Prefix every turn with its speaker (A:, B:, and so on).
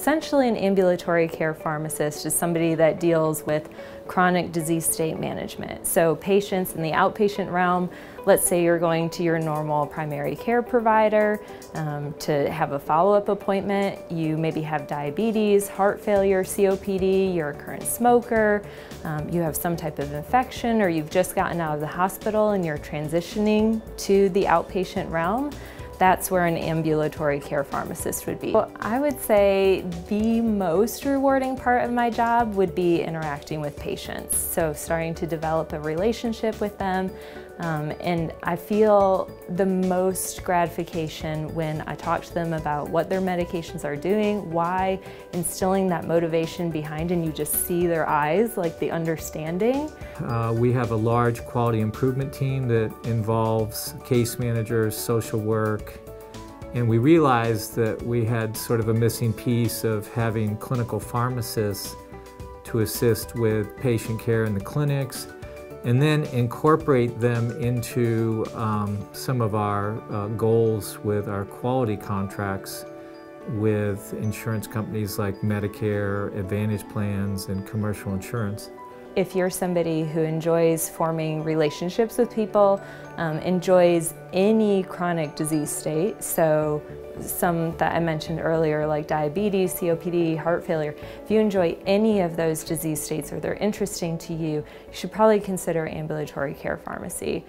A: essentially an ambulatory care pharmacist is somebody that deals with chronic disease state management. So patients in the outpatient realm, let's say you're going to your normal primary care provider um, to have a follow-up appointment. You maybe have diabetes, heart failure, COPD, you're a current smoker, um, you have some type of infection or you've just gotten out of the hospital and you're transitioning to the outpatient realm that's where an ambulatory care pharmacist would be. Well, I would say the most rewarding part of my job would be interacting with patients. So starting to develop a relationship with them, um, and I feel the most gratification when I talk to them about what their medications are doing, why, instilling that motivation behind, and you just see their eyes, like the understanding.
B: Uh, we have a large quality improvement team that involves case managers, social work, and we realized that we had sort of a missing piece of having clinical pharmacists to assist with patient care in the clinics and then incorporate them into um, some of our uh, goals with our quality contracts with insurance companies like Medicare, Advantage plans, and commercial insurance.
A: If you're somebody who enjoys forming relationships with people, um, enjoys any chronic disease state, so some that I mentioned earlier like diabetes, COPD, heart failure, if you enjoy any of those disease states or they're interesting to you, you should probably consider ambulatory care pharmacy.